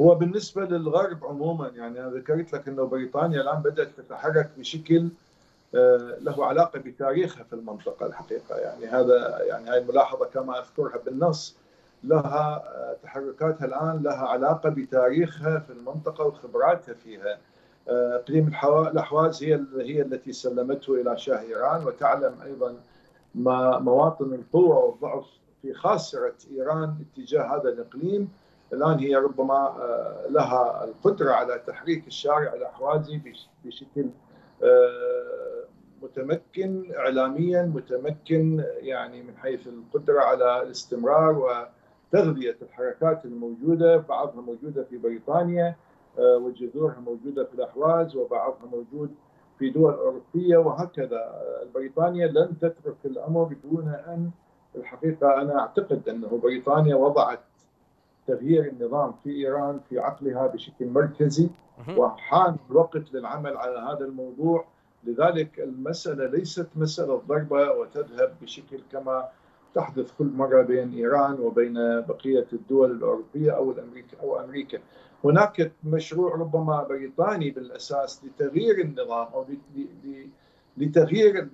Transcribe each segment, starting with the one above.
هو بالنسبة للغرب عموما يعني أنا ذكرت لك أنه بريطانيا الآن بدأت تتحرك بشكل آه، له علاقة بتاريخها في المنطقة الحقيقة. يعني هذا يعني هاي الملاحظة كما أذكرها بالنص لها آه، تحركاتها الآن لها علاقة بتاريخها في المنطقة وخبراتها فيها. آه، إقليم الأحواز هي هي التي سلمته إلى شاه إيران وتعلم أيضا ما مواطن القوة والضعف في خاصرة إيران اتجاه هذا الإقليم. الآن هي ربما آه، لها القدرة على تحريك الشارع الأحوازي بشكل آه، متمكن اعلاميا متمكن يعني من حيث القدرة على الاستمرار وتغذية الحركات الموجودة. بعضها موجودة في بريطانيا آه، وجذورها موجودة في الأحواز وبعضها موجود في دول أوروبية وهكذا. بريطانيا لن تترك الأمر دون أن الحقيقة أنا أعتقد أنه بريطانيا وضعت تغيير النظام في إيران في عقلها بشكل مركزي وحان الوقت للعمل على هذا الموضوع. لذلك المسألة ليست مسألة ضربة وتذهب بشكل كما تحدث كل مرة بين إيران وبين بقية الدول الأوروبية أو الأمريكا أو أمريكا. هناك مشروع ربما بريطاني بالأساس لتغيير النظام أو لتغيير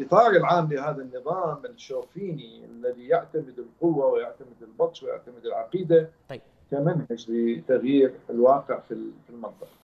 الإطار العام لهذا النظام الشوفيني الذي يعتمد القوة ويعتمد البطش ويعتمد العقيدة طيب. كمنهج لتغيير الواقع في المنطقة